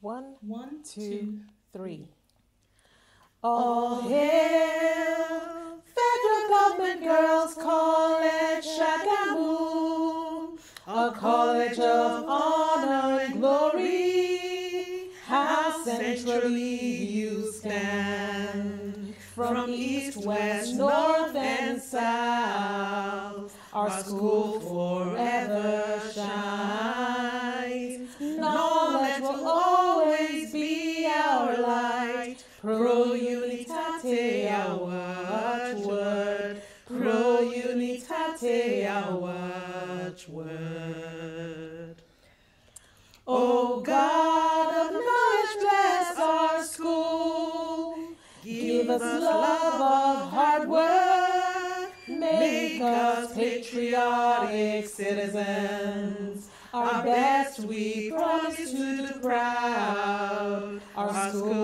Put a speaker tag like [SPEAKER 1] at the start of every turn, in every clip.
[SPEAKER 1] One,
[SPEAKER 2] One,
[SPEAKER 1] two, three.
[SPEAKER 2] All hail, Federal Government Girls College, Shagamu, a college of honor and glory. How centrally you stand, from east, west, north, and south. Our school forever light. Pro unitate our watchword. Pro unitate our watchword. Oh God of knowledge, bless our school. Give us love of hard work. Make us patriotic citizens. Our best we promise to the proud. Our school,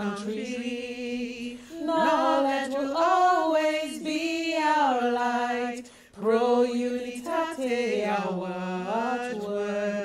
[SPEAKER 2] country. Knowledge will always be our light. Pro unitate our watchword.